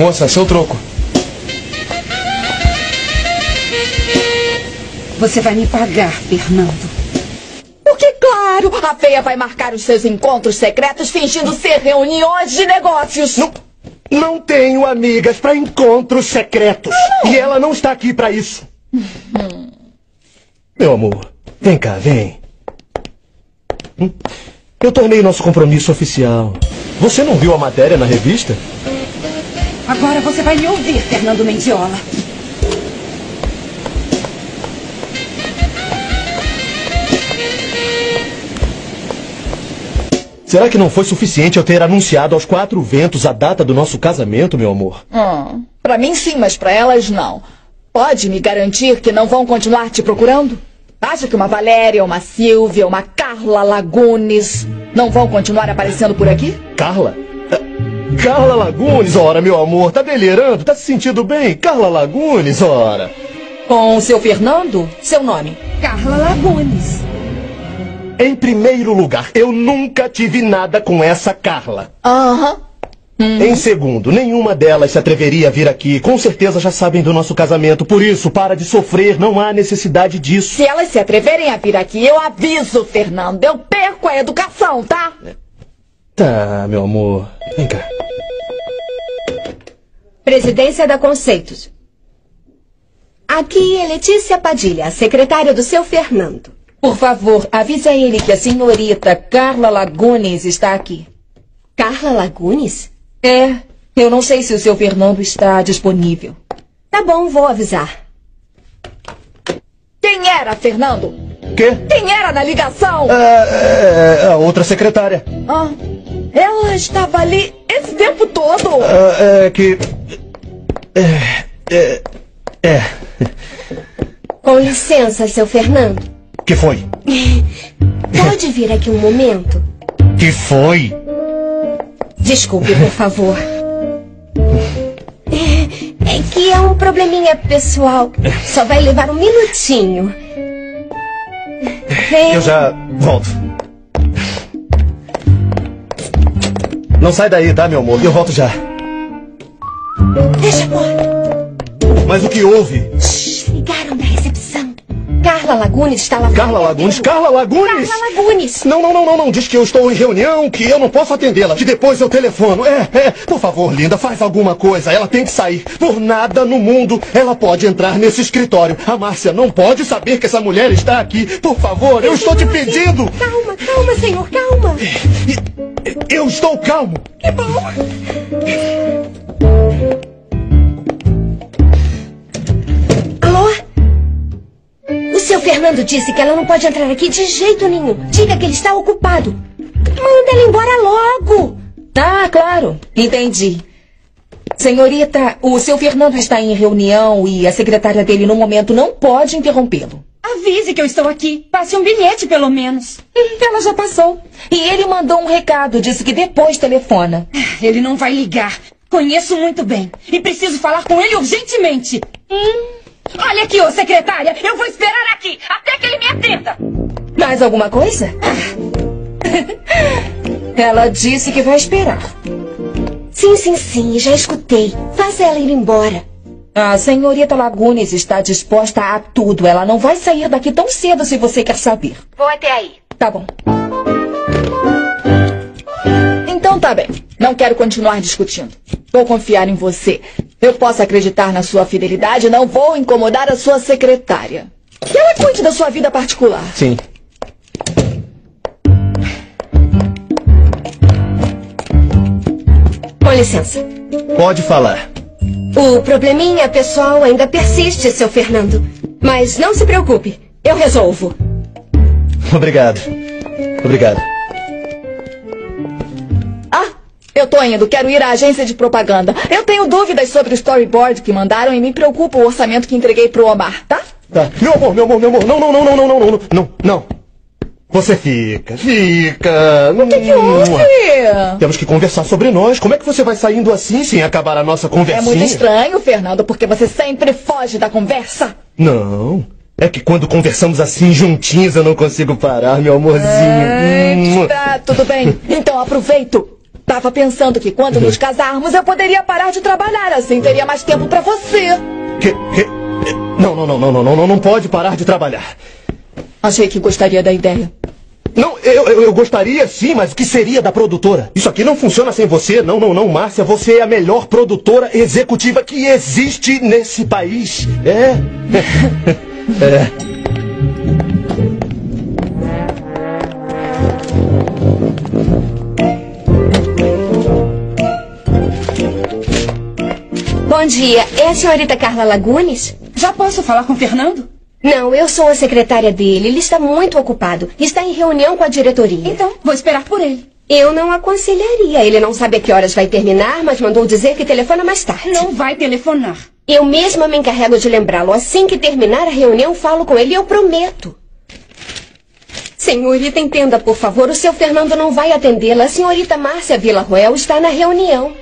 Moça, seu troco. Você vai me pagar, Fernando. Porque, claro, a feia vai marcar os seus encontros secretos fingindo ser reuniões de negócios. Não, não tenho amigas para encontros secretos. E ela não está aqui para isso. Meu amor, vem cá, vem. Hum? Eu tornei nosso compromisso oficial. Você não viu a matéria na revista? Agora você vai me ouvir, Fernando Mendiola. Será que não foi suficiente eu ter anunciado aos quatro ventos a data do nosso casamento, meu amor? Hum, para mim sim, mas para elas não. Pode me garantir que não vão continuar te procurando? Acha que uma Valéria, uma Silvia, uma Carla Lagunes não vão continuar aparecendo por aqui? Carla? Carla Lagunes, ora, meu amor, tá delirando? Tá se sentindo bem? Carla Lagunes, ora. Com o seu Fernando? Seu nome? Carla Lagunes. Em primeiro lugar, eu nunca tive nada com essa Carla. Aham. Uhum. Em segundo, nenhuma delas se atreveria a vir aqui. Com certeza já sabem do nosso casamento. Por isso, para de sofrer, não há necessidade disso. Se elas se atreverem a vir aqui, eu aviso, Fernando. Eu perco a educação, tá? Tá, meu amor. Vem cá. Presidência da Conceitos. Aqui é Letícia Padilha, secretária do seu Fernando. Por favor, avise a ele que a senhorita Carla Lagunes está aqui. Carla Lagunes? É. Eu não sei se o seu Fernando está disponível. Tá bom, vou avisar. Quem era, Fernando? Quê? Quem era na ligação? É, é, a outra secretária. Ah, ela estava ali esse tempo todo. É, é que. É. É. é. Com licença, seu Fernando. Que foi? Pode vir aqui um momento? Que foi? Desculpe, por favor. É, é que é um probleminha pessoal. Só vai levar um minutinho. É... Eu já volto. Não sai daí, tá, meu amor? Eu volto já. Deixa fora. Mas o que houve? Carla Lagunes está lá Carla Lagunes? Carla Lagunes? Carla Lagunes. Não, não, não, não, não. Diz que eu estou em reunião, que eu não posso atendê-la. Que depois eu telefono. É, é. Por favor, linda, faz alguma coisa. Ela tem que sair. Por nada no mundo ela pode entrar nesse escritório. A Márcia não pode saber que essa mulher está aqui. Por favor, eu estou te pedindo. Calma, calma, senhor, calma. Eu estou calmo. Que bom. Fernando disse que ela não pode entrar aqui de jeito nenhum. Diga que ele está ocupado. Manda ela embora logo. Ah, claro. Entendi. Senhorita, o seu Fernando está em reunião e a secretária dele no momento não pode interrompê-lo. Avise que eu estou aqui. Passe um bilhete, pelo menos. Hum, ela já passou. E ele mandou um recado, disse que depois telefona. Ele não vai ligar. Conheço muito bem. E preciso falar com ele urgentemente. Hum. Olha aqui, ô secretária. Eu vou esperar aqui até que ele me atenda. Mais alguma coisa? ela disse que vai esperar. Sim, sim, sim. Já escutei. Faça ela ir embora. A senhorita Lagunes está disposta a tudo. Ela não vai sair daqui tão cedo se você quer saber. Vou até aí. Tá bom. Então tá bem. Não quero continuar discutindo. Vou confiar em você. Eu posso acreditar na sua fidelidade e não vou incomodar a sua secretária. Que ela cuide da sua vida particular. Sim. Com licença. Pode falar. O probleminha pessoal ainda persiste, seu Fernando. Mas não se preocupe, eu resolvo. Obrigado. Obrigado. Eu tô indo. Quero ir à agência de propaganda. Eu tenho dúvidas sobre o storyboard que mandaram e me preocupa o orçamento que entreguei pro Omar, tá? Tá. Meu amor, meu amor, meu amor. Não, não, não, não, não, não, não, não, não. Você fica, fica. O que, que houve? Temos que conversar sobre nós. Como é que você vai saindo assim sem acabar a nossa É conversinha? muito estranho, Fernando, porque você sempre foge da conversa. Não. É que quando conversamos assim juntinhos eu não consigo parar, meu amorzinho. Hum. Tá, tudo bem. Então aproveito. Tava pensando que quando nos casarmos eu poderia parar de trabalhar, assim teria mais tempo pra você. Que, que... Não, não, não, não, não, não, não, não pode parar de trabalhar. Achei que gostaria da ideia. Não, eu, eu, eu gostaria sim, mas o que seria da produtora? Isso aqui não funciona sem você. Não, não, não, Márcia. Você é a melhor produtora executiva que existe nesse país. É. é. Dia. É a senhorita Carla Lagunes? Já posso falar com o Fernando? Não, eu sou a secretária dele. Ele está muito ocupado. Está em reunião com a diretoria. Então, vou esperar por ele. Eu não aconselharia. Ele não sabe a que horas vai terminar, mas mandou dizer que telefona mais tarde. Não vai telefonar. Eu mesma me encarrego de lembrá-lo. Assim que terminar a reunião, falo com ele, eu prometo. Senhorita, entenda, por favor, o seu Fernando não vai atendê-la. A senhorita Márcia Villarroel está na reunião.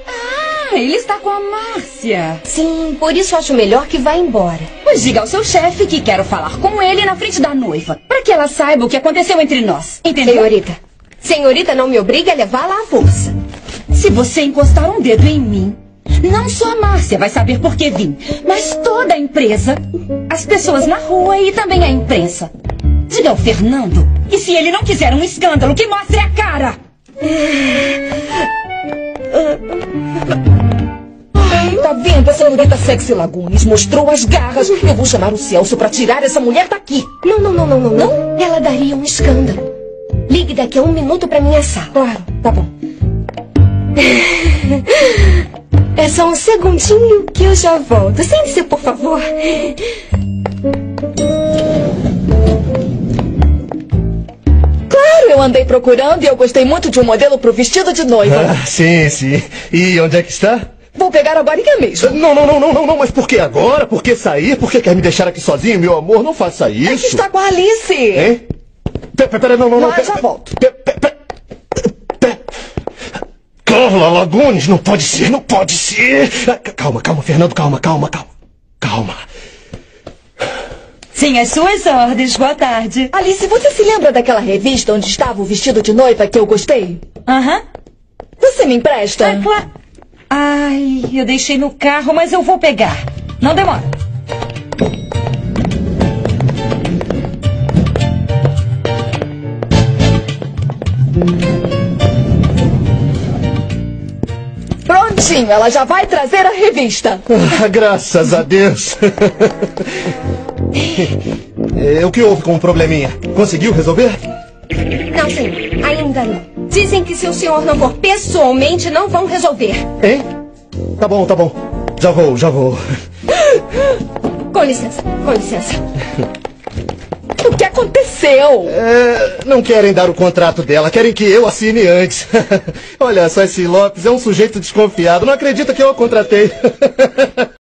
Ah, ele está com a Márcia. Sim, por isso acho melhor que vá embora. Pois diga ao seu chefe que quero falar com ele na frente da noiva. Para que ela saiba o que aconteceu entre nós. Entendeu? Senhorita, senhorita não me obriga a levá-la à força. Se você encostar um dedo em mim, não só a Márcia vai saber por que vim, mas toda a empresa, as pessoas na rua e também a imprensa. Diga ao Fernando que se ele não quiser um escândalo, que mostre a cara. Tá vendo? A senhorita Sexy Lagunes mostrou as garras. Eu vou chamar o Celso pra tirar essa mulher daqui. Não, não, não, não, não, não. Ela daria um escândalo. Ligue daqui a um minuto para minha sala. Claro, tá bom. É só um segundinho que eu já volto. Sente-se, por favor. Claro, eu andei procurando e eu gostei muito de um modelo pro vestido de noiva. Ah, sim, sim. E onde é que está? Vou pegar agora mesmo. Não, não, não, não, não, não, mas por que agora? Por que sair? Por que quer me deixar aqui sozinho, meu amor? Não faça isso. É que está com a Alice. Hein? Pera, pera, não, não, não. Mas já volto. Carla Lagunes, não pode ser, não pode ser. Ah, Calma, calma, Fernando, calma, calma, calma. Calma. Sim, as suas ordens. Boa tarde. Alice, você se lembra daquela revista onde estava o vestido de noiva que eu gostei? Aham. Você me empresta? É claro. Ai, eu deixei no carro, mas eu vou pegar. Não demora. Prontinho, ela já vai trazer a revista. Ah, graças a Deus. É, o que houve com o probleminha? Conseguiu resolver? Não, senhor. Ainda não. Dizem que se o senhor não for pessoalmente, não vão resolver. Hein? Tá bom, tá bom. Já vou, já vou. Com licença, com licença. O que aconteceu? É, não querem dar o contrato dela, querem que eu assine antes. Olha só, esse Lopes é um sujeito desconfiado. Não acredita que eu a contratei.